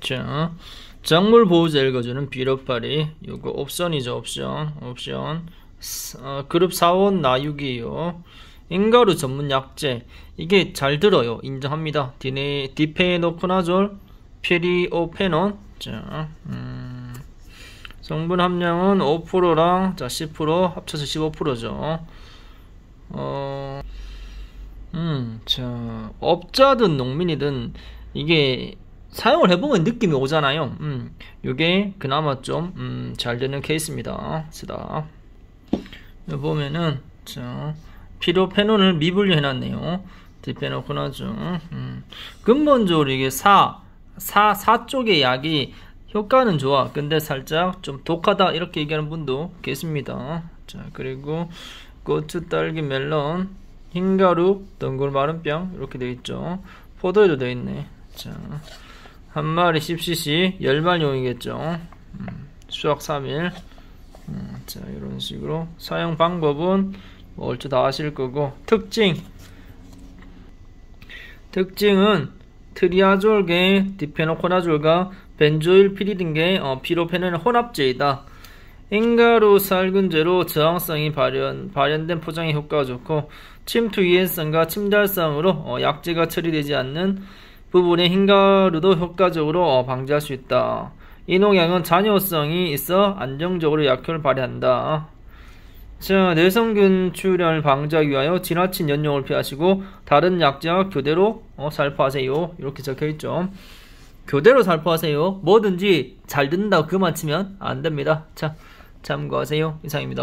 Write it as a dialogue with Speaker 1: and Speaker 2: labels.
Speaker 1: 자, 작물 보호제 읽어주는 비료파리. 요거 옵션이죠, 옵션. 옵션. 어, 그룹 4원 나육이에요. 인가루 전문 약제. 이게 잘 들어요. 인정합니다. 디네, 디페노코나졸, 피리오페논. 자, 음, 성분 함량은 5%랑 자, 10% 합쳐서 15%죠. 어, 음, 자, 업자든 농민이든 이게 사용을 해보면 느낌이 오잖아요. 음, 요게 그나마 좀, 음, 잘 되는 케이스입니다. 쓰다. 보면은, 자, 피로페논을 미분류 해놨네요. 디페노코나중. 음, 근본적으로 이게 4, 4, 4 쪽의 약이 효과는 좋아. 근데 살짝 좀 독하다. 이렇게 얘기하는 분도 계십니다. 자, 그리고 고추, 딸기, 멜론, 흰가루, 덩굴마름병. 이렇게 되어 있죠. 포도에도 되어 있네. 자, 한 말에 10cc 예방용이겠죠. 음, 수확 3일. 음, 자, 이런 식으로. 사용 방법은 뭐 얼추 다 아실 거고. 특징. 특징은 트리아졸계 디페노코나졸과 벤조일 피리딘계 어, 피리오페논 혼합제이다. 흰가루 살균제로 저항성이 발현, 발현된 포장에 효과가 좋고 침투 위해성과 침달성으로 어, 약제가 처리되지 않는 부분의 흰가루도 효과적으로 어, 방지할 수 있다. 이 농약은 잔여성이 있어 안정적으로 약효를 발휘한다. 자, 내성균 출현을 방지하기 위하여 지나친 연용을 피하시고 다른 약제와 교대로 어, 살포하세요. 이렇게 적혀있죠. 교대로 살포하세요. 뭐든지 잘 듣는다고 그만 치면 안 됩니다. 자, 참고하세요. 이상입니다.